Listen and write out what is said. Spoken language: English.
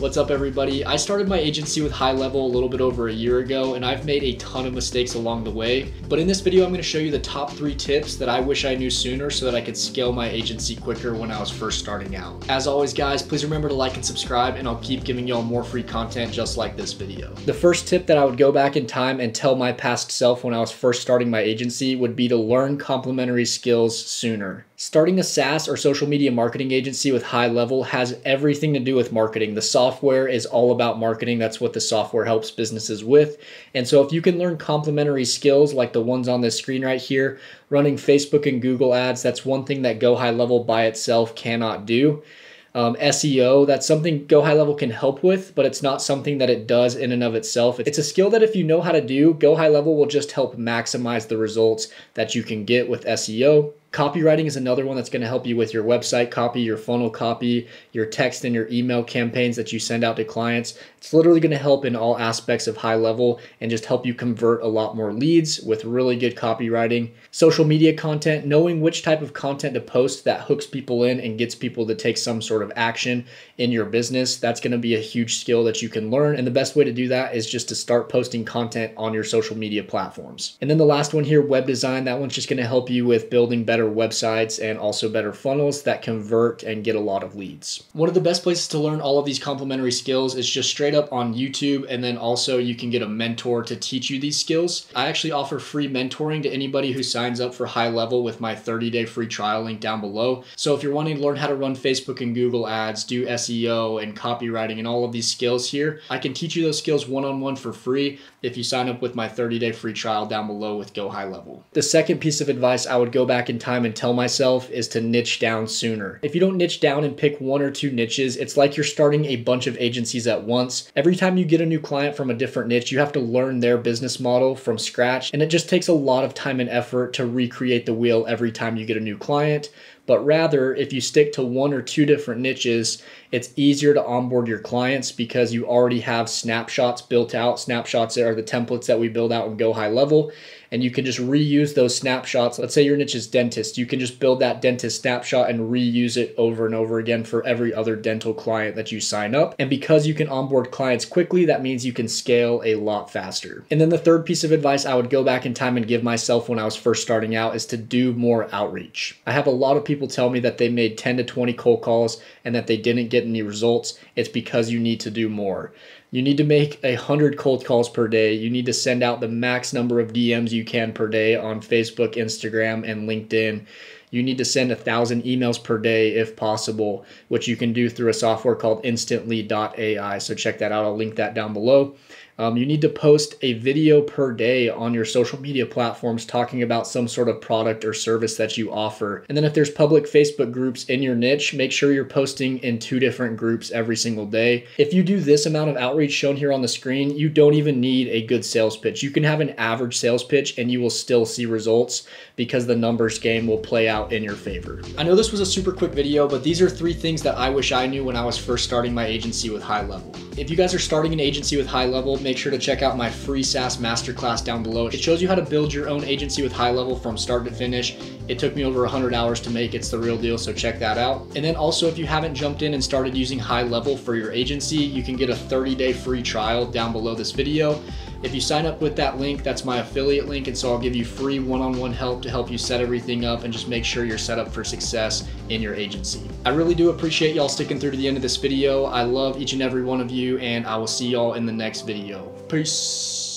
What's up everybody? I started my agency with HighLevel a little bit over a year ago and I've made a ton of mistakes along the way. But in this video, I'm gonna show you the top three tips that I wish I knew sooner so that I could scale my agency quicker when I was first starting out. As always guys, please remember to like and subscribe and I'll keep giving y'all more free content just like this video. The first tip that I would go back in time and tell my past self when I was first starting my agency would be to learn complementary skills sooner. Starting a SaaS or social media marketing agency with HighLevel has everything to do with marketing. The software is all about marketing. That's what the software helps businesses with. And so if you can learn complementary skills like the ones on this screen right here, running Facebook and Google ads, that's one thing that GoHighLevel by itself cannot do. Um, SEO, that's something GoHighLevel can help with, but it's not something that it does in and of itself. It's a skill that if you know how to do, GoHighLevel will just help maximize the results that you can get with SEO. Copywriting is another one that's going to help you with your website copy, your funnel copy, your text and your email campaigns that you send out to clients. It's literally going to help in all aspects of HighLevel and just help you convert a lot more leads with really good copywriting. Social media content, knowing which type of content to post that hooks people in and gets people to take some sort of action in your business. That's going to be a huge skill that you can learn. And the best way to do that is just to start posting content on your social media platforms. And then the last one here, web design, that one's just going to help you with building better better websites and also better funnels that convert and get a lot of leads. One of the best places to learn all of these complementary skills is just straight up on YouTube. And then also you can get a mentor to teach you these skills. I actually offer free mentoring to anybody who signs up for HighLevel with my 30 day free trial link down below. So if you're wanting to learn how to run Facebook and Google ads, do SEO and copywriting and all of these skills here, I can teach you those skills one on one for free if you sign up with my 30 day free trial down below with GoHighLevel. The second piece of advice I would go back in time time and tell myself is to niche down sooner. If you don't niche down and pick one or two niches, it's like you're starting a bunch of agencies at once. Every time you get a new client from a different niche, you have to learn their business model from scratch. And it just takes a lot of time and effort to recreate the wheel every time you get a new client. But rather, if you stick to one or two different niches, it's easier to onboard your clients because you already have snapshots built out. Snapshots are the templates that we build out and GoHighLevel and you can just reuse those snapshots. Let's say your niche is dentist. You can just build that dentist snapshot and reuse it over and over again for every other dental client that you sign up. And because you can onboard clients quickly, that means you can scale a lot faster. And then the third piece of advice I would go back in time and give myself when I was first starting out is to do more outreach. I have a lot of people tell me that they made 10 to 20 cold calls and that they didn't get any results. It's because you need to do more. You need to make a hundred cold calls per day. You need to send out the max number of DMs you can per day on Facebook, Instagram, and LinkedIn. You need to send a thousand emails per day if possible, which you can do through a software called instantly.ai. So check that out. I'll link that down below. Um, you need to post a video per day on your social media platforms talking about some sort of product or service that you offer. And then if there's public Facebook groups in your niche, make sure you're posting in two different groups every single day. If you do this amount of outreach shown here on the screen, you don't even need a good sales pitch. You can have an average sales pitch and you will still see results because the numbers game will play out in your favor. I know this was a super quick video, but these are three things that I wish I knew when I was first starting my agency with HighLevel. If you guys are starting an agency with HighLevel, make sure to check out my free SaaS masterclass down below. It shows you how to build your own agency with HighLevel from start to finish. It took me over 100 hours to make. It's the real deal, so check that out. And then also, if you haven't jumped in and started using HighLevel for your agency, you can get a 30-day free trial down below this video. If you sign up with that link, that's my affiliate link, and so I'll give you free one-on-one help to help you set everything up and just make sure you're set up for success in your agency. I really do appreciate y'all sticking through to the end of this video. I love each and every one of you, and I will see y'all in the next video. Peace.